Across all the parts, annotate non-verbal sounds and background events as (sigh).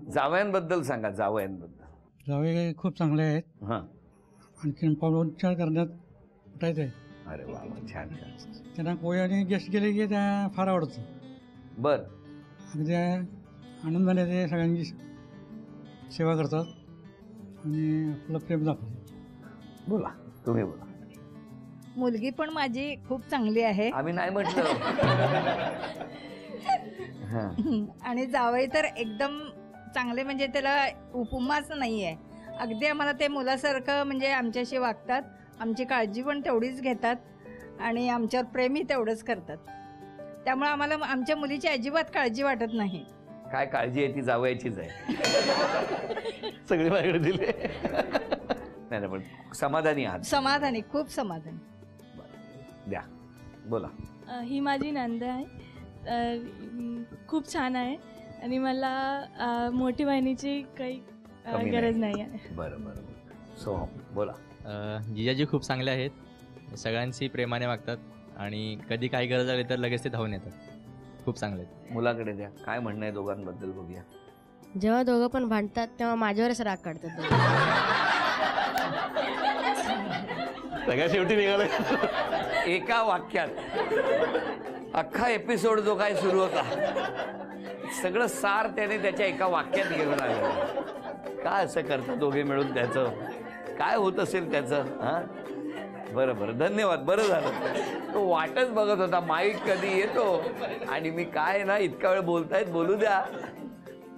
जावयांबद्दल सांगा जावयांबद्दल. जावे खूप चांगले आहेत. हां. आणखीन पाहुणचार करण्यात कुठायचं आहे. अरे वा वा, छान छान. त्यांना कोळी आणि गेस्ट गेले की त्या फार आवडतं. बर. अगदी आनंदाने ते सगळ्यांची सेवा करतात. आणि आपलं प्रेम दाखवतात बोला तुम्ही बोला. मुलगी पण माझी खूप चांगली आहे. आम्ही नाही म्हटलं. (laughs) हां. आणि जावई तर एकदम चांगले म्हणजे त्याला उपमाच नाही आहे अगदी आम्हाला ते मुलासारखं म्हणजे आमच्याशी वागतात. आमची काळजी पण तेवढीच घेतात आणि आमच्यावर प्रेमही तेवढंच करतात. त्यामुळे आम्हाला आमच्या मुलीची अजिबात काळजी वाटत नाही. काय काळजी आहे ती जावयाचीच आहे. सगळे माझ्याकडे दिले. नाही नाही, पण समाधानी आहात. समाधानी खूप समाधानी. द्या. बोला. अ, ही माझी नंद आहे. अ, म, खूप छान आहे. आणि मला मोठी बहिणीची काही कमी गरज नाही. आहे. बरं बरं सोहम बोला. अ, जिजाजी खूप चांगले आहेत. सगळ्यांशी प्रेमाने वागतात. आणि कधी काही गरज आली तर लगेच ते धावून येतात. खूप चांगले आहेत. मुलाकडे द्या. काय म्हणणं आहे दोघांबद्दल बघूया. जेव्हा दोघं पण भांडतात तेव्हा माझ्यावरच राग काढतात दोघं. सगळ्या शेवटी निघालं. एका वाक्यात अख्खा एपिसोड जो काय सुरू होता सगळं सार त्याने त्याच्या एका वाक्यात घेऊन आलं. काय असं करतात दोघे मिळून त्याचं? काय होत असेल त्याचं हा? बरं बरं. धन्यवाद. बरं झालं. तो वाटच बघत होता. माईक कधी येतो? आणि मी काय ना इतका वेळ बोलतायत बोलू द्या.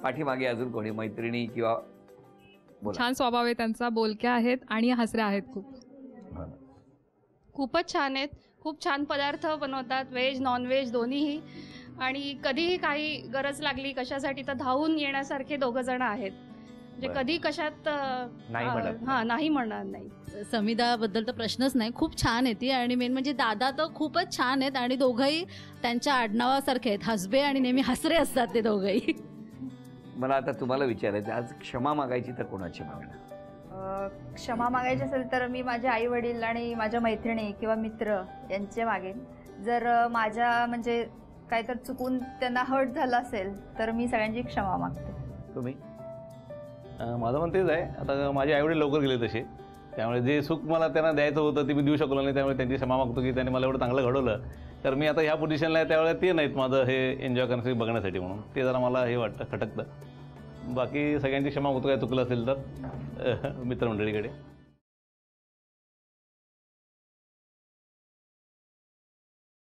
पाठीमागे अजून कोणी? मैत्रिणी किंवा बोला. छान स्वभाव आहे त्यांचा. बोलक्या आहेत आणि हसऱ्या आहेत खूप. खूपच छान आहेत. खूप छान पदार्थ बनवतात. व्हेज नॉनव्हेज दोन्हीही. आणि कधीही काही गरज लागली कशासाठी तर धावून येण्यासारखे दोघं जण आहेत. म्हणजे. कधी कशात अ, नाही म्हणत हा नाही म्हणणार नाही. समिदाबद्दल तर प्रश्नच नाही. खूप छान आहे ती आणि मेन म्हणजे दादा तर खूपच छान आहेत आणि दोघंही त्यांच्या आडनावासारखे आहेत. हसबे आणि नेहमी हसरे असतात ते दोघंही. मला आता तुम्हाला विचारायचं आज क्षमा मागायची तर कोणाची मागणार? क्षमा मागायची असेल तर मी माझे आई वडील आणि माझ्या मैत्रिणी किंवा मित्र यांचे मागेन. जर माझ्या म्हणजे काय तर चुकून त्यांना हर्ट झालं असेल तर मी सगळ्यांची क्षमा मागते. तुम्ही? माझं पण तेच आहे. आता माझे आईवडील लवकर गेले तसे. त्यामुळे जे सुख मला त्यांना द्यायचं होतं ते मी देऊ शकलो नाही. त्यामुळे त्यांची क्षमा मागतो की त्यांनी मला एवढं चांगलं घडवलं. तर मी आता ह्या पोझिशनला आहे त्यावेळेला ते नाहीत माझं हे एन्जॉय करण्यासाठी बघण्यासाठी म्हणून. ते जरा मला हे वाटतं खटकतं. बाकी सगळ्यांची क्षमा मागतो काय चुकलं असेल तर. मित्रमंडळीकडे.